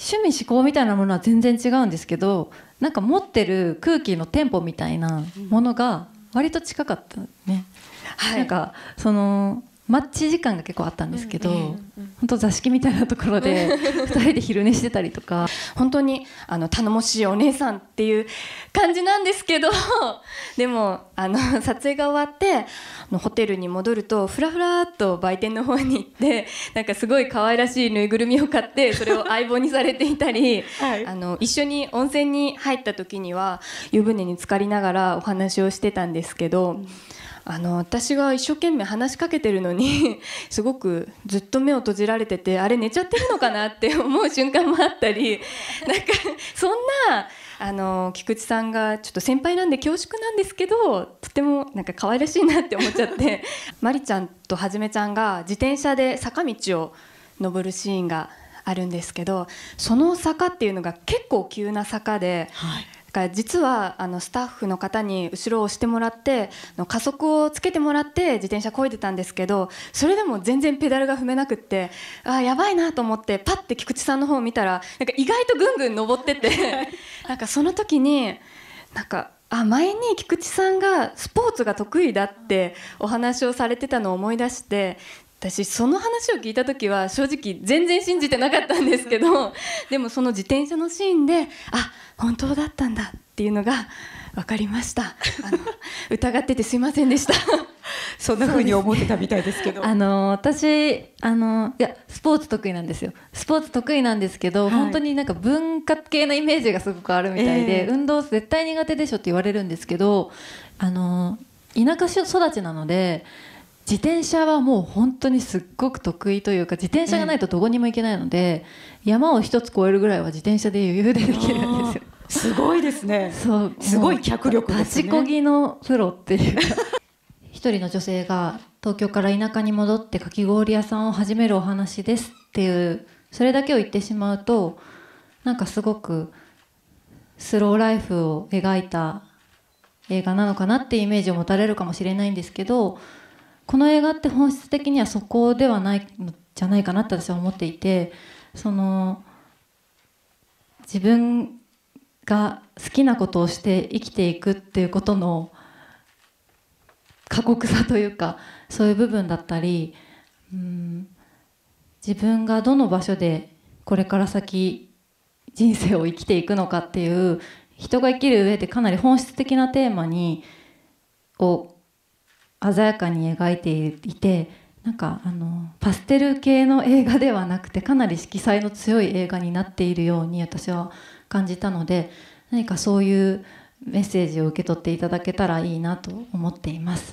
趣味思考みたいなものは全然違うんですけどなんか持ってる空気のテンポみたいなものが割と近かったね、はい、なんかそのマッチ時間が結構あったんですけど、本当座敷みたいなところで2人で昼寝してたりとか。本当にあの頼もしいお姉さんっていう感じなんですけどでもあの撮影が終わってホテルに戻るとふらふらっと売店の方に行ってなんかすごい可愛らしいぬいぐるみを買ってそれを相棒にされていたり、はい、あの一緒に温泉に入った時には湯船に浸かりながらお話をしてたんですけど。うんあの私が一生懸命話しかけてるのに すごくずっと目を閉じられててあれ寝ちゃってるのかなって 思う瞬間もあったり なんかそんなあの菊池さんがちょっと先輩なんで恐縮なんですけどとてもなんか可愛らしいなって思っちゃってまりちゃんとはじめちゃんが自転車で坂道を登るシーンがあるんですけどその坂っていうのが結構急な坂で。はいだから実はあのスタッフの方に後ろを押してもらって加速をつけてもらって自転車こいでたんですけどそれでも全然ペダルが踏めなくってあやばいなと思ってパッて菊池さんの方を見たらなんか意外とぐんぐん登ってて なんかその時になんかあ前に菊池さんがスポーツが得意だってお話をされてたのを思い出して私その話を聞いた時は正直全然信じてなかったんですけどでもその自転車のシーンであ本当だったんだっていうのが分かりました。あの 疑っててすいませんでした。そんな風に思ってたみたいですけど。あの私あのいやスポーツ得意なんですよ。スポーツ得意なんですけど、はい、本当になんか文化系のイメージがすごくあるみたいで、えー、運動絶対苦手でしょって言われるんですけどあの田舎育ちなので自転車はもう本当にすっごく得意というか自転車がないとどこにも行けないので、山を一つ越えるぐらいは自転車で余裕でできるんですよ。すごいですね。そうすごい脚力ですね。立ちこぎのプロっていうか一人の女性が東京から田舎に戻ってかき氷屋さんを始めるお話ですっていうそれだけを言ってしまうとなんかすごくスローライフを描いた映画なのかなっていうイメージを持たれるかもしれないんですけどこの映画って本質的にはそこではないのじゃないかなって私は思っていてその自分が好きなことをして生きていくっていうことの過酷さというかそういう部分だったりうん自分がどの場所でこれから先人生を生きていくのかっていう人が生きる上でかなり本質的なテーマにを鮮やかに描いていてなんかあのパステル系の映画ではなくてかなり色彩の強い映画になっているように私は感じたので何かそういうメッセージを受け取っていただけたらいいなと思っています。